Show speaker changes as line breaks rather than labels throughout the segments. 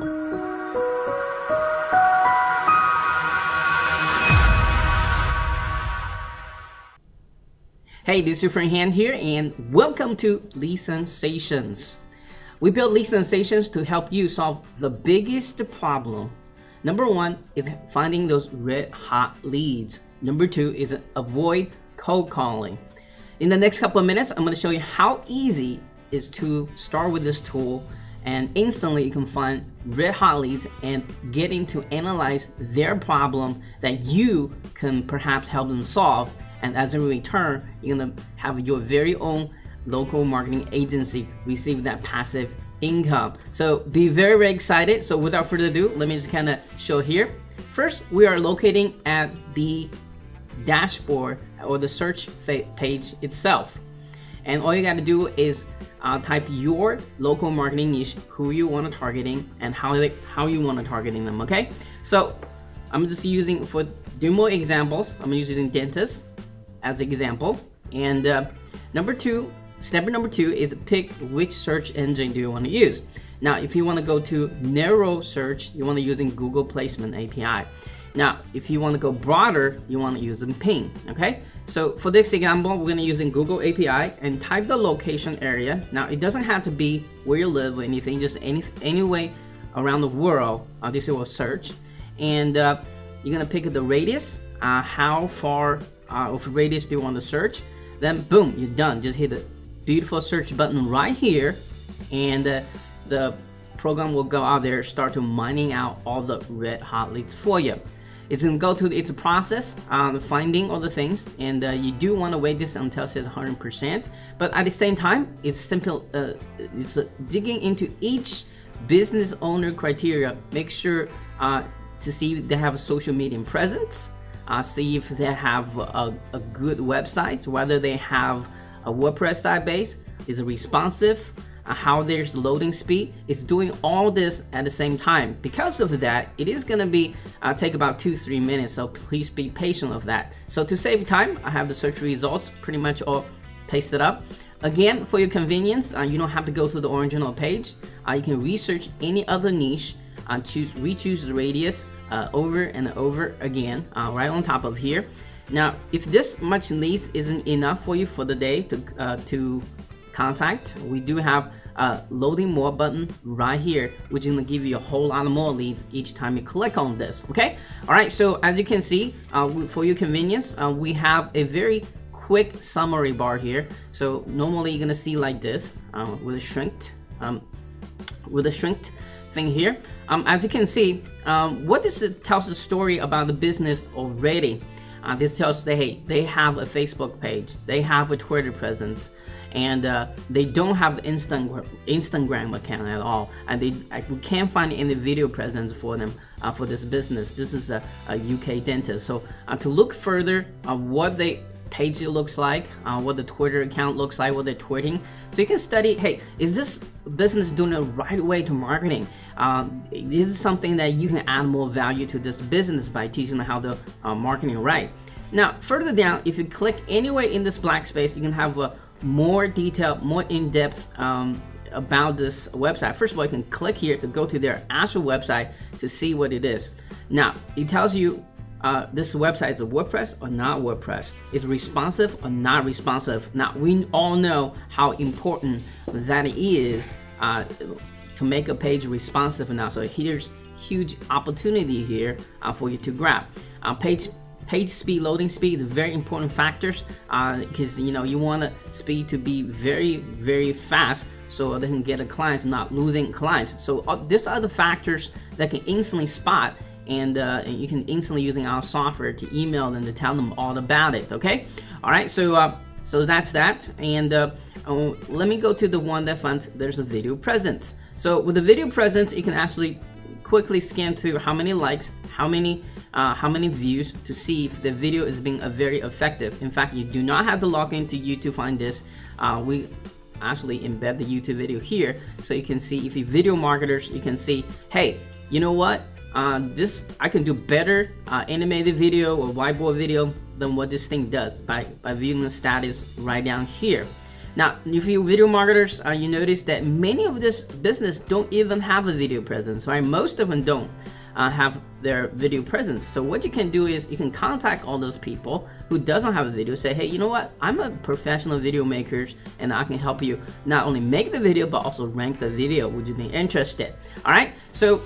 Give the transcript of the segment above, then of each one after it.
Hey, this is your friend Han here, and welcome to Leadsensationz. We build Leadsensationz to help you solve the biggest problem. Number one is finding those red hot leads. Number two is avoid cold calling. In the next couple of minutes, I'm going to show you how easy is to start with this tool and instantly you can find red hot leads and getting to analyze their problem that you can perhaps help them solve and as a return, you're gonna have your very own local marketing agency receive that passive income. So be very, very excited. So without further ado, let me just kind of show here. First, we are locating at the dashboard or the search page itself. And all you got to do is uh, type your local marketing niche, who you want to targeting, and how they, how you want to targeting them. Okay. So I'm just using for demo examples. I'm using dentist as example. And uh, number two, step number two is pick which search engine do you want to use. Now, if you want to go to narrow search, you want to using Google Placement API. Now, if you want to go broader, you want to use Bing, okay? So for this example, we're going to use in Google API and type the location area. Now, it doesn't have to be where you live or anything, just any anyway around the world. Uh, this will search. And uh, you're going to pick the radius, uh, how far uh, of radius do you want to search, then boom, you're done. Just hit the beautiful search button right here, and uh, the program will go out there, start to mining out all the red hot leads for you. It's gonna go to its process, the finding all the things, and uh, you do want to wait this until it says 100%. But at the same time, it's simple. Uh, it's uh, digging into each business owner criteria. Make sure uh, to see if they have a social media presence uh, see if they have a, a, good website, whether they have a WordPress site base, is it responsive, how there's loading speed. It's doing all this at the same time. Because of that, it is gonna be uh, take about two, three minutes, so please be patient of that. So to save time, I have the search results pretty much all pasted up. Again, for your convenience, uh, you don't have to go to the original page. Uh, you can research any other niche uh, choose re-choose the radius uh, over and over again uh, right on top of here now if this much leads isn't enough for you for the day to to contact we do have a loading more button right here which is gonna give you a whole lot of more leads each time you click on this okay all right so as you can see uh, for your convenience uh, we have a very quick summary bar here so normally you're gonna see like this with a shrinked um, with a shrinked thing here. Um, as you can see, um, what this tells the story about the business already. Uh, this tells that hey, they have a Facebook page, they have a Twitter presence, and uh, they don't have Instagram Instagram account at all, and they I, we can't find any video presence for them uh, for this business. This is a, a UK dentist, so uh, to look further on what they page it looks like, uh, what the Twitter account looks like, what they're tweeting. So you can study, hey, is this business doing the right way to marketing? Um, this is something that you can add more value to this business by teaching them how to uh, marketing right. Now, further down, if you click anywhere in this black space, you can have a more detailed, more in-depth um, about this website. First of all, you can click here to go to their actual website to see what it is. Now, it tells you uh, this website is WordPress or not WordPress? Is responsive or not responsive? Now we all know how important that is uh, to make a page responsive now. So here's huge opportunity here uh, for you to grab. Uh, page page speed, loading speed is very important factors because uh, you know you want speed to be very very fast so they can get a client, not losing clients. So uh, these are the factors that can instantly spot and, uh, and you can instantly using our software to email them to tell them all about it. Okay, all right. So uh, so that's that, and uh, oh, let me go to the one that finds there's a video presence. So with the video presence, you can actually quickly scan through how many likes, how many uh, how many views to see if the video is being uh, very effective. In fact, you do not have to log into YouTube to find this. Uh, we actually embed the YouTube video here so you can see if you video marketers, you can see, hey, you know what? Uh, this I can do better uh, animated video or whiteboard video than what this thing does by, by viewing the status right down here. Now, if you video marketers, uh, you notice that many of this business don't even have a video presence, right? Most of them don't uh, have their video presence. So what you can do is you can contact all those people who doesn't have a video. Say, hey, you know what? I'm a professional video maker, and I can help you not only make the video but also rank the video. Would you be interested? All right. So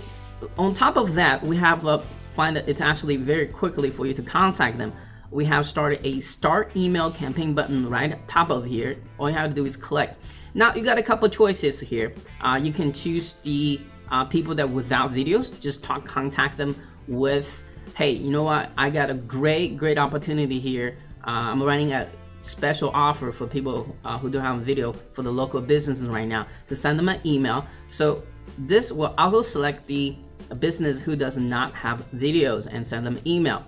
on top of that, we have a find that it's actually very quickly for you to contact them we have started a start email campaign button right top of here. All you have to do is click. Now you got a couple choices here. Uh, you can choose the uh, people that without videos, just talk, contact them with, hey, you know what? I got a great, great opportunity here. Uh, I'm running a special offer for people uh, who don't have a video for the local businesses right now to send them an email. So this will auto select the business who does not have videos and send them email.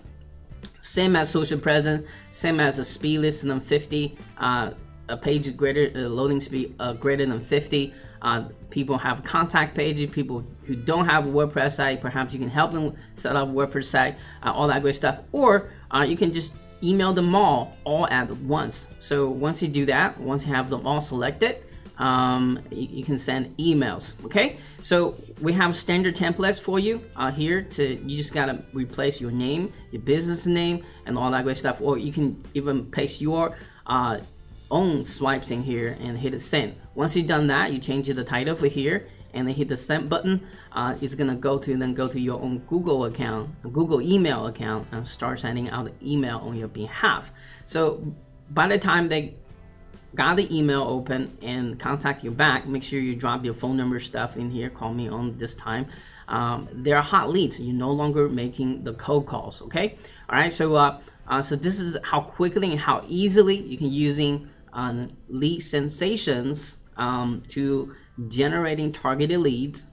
Same as social presence, same as a speed less than 50, uh, a page greater, uh, loading speed uh, greater than 50. Uh, people have contact pages, people who don't have a WordPress site, perhaps you can help them set up a WordPress site, uh, all that great stuff. Or uh, you can just email them all all at once. So once you do that, once you have them all selected, um, you, can send emails. Okay, so we have standard templates for you uh, here. To you just gotta replace your name, your business name, and all that great stuff. Or you can even paste your uh, own swipes in here and hit send. Once you've done that, you change the title for here and then hit the send button. Uh, it's gonna go to then go to your own Google account, Google email account, and start sending out the email on your behalf. So by the time they got the email open and contact you back, make sure you drop your phone number stuff in here. Call me on this time. Um, there are hot leads. You're no longer making the cold calls. Okay. All right. So uh, uh, so this is how quickly and how easily you can using uh, Leadsensationz um, to generating targeted leads.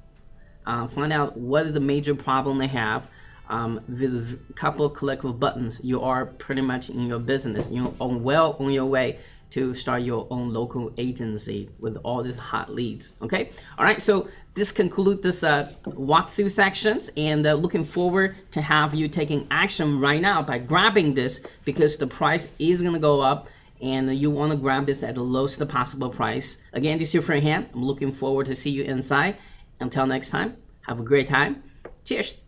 Uh, find out what is the major problem they have. Um, with a couple click of buttons, you are pretty much in your business. You're on well on your way to start your own local agency with all these hot leads. Okay, all right. So this concludes this uh, walkthrough sections, and uh, looking forward to have you taking action right now by grabbing this because the price is gonna go up. And you want to grab this at the lowest possible price. Again, this is your friend Han. I'm looking forward to see you inside. Until next time, have a great time. Cheers.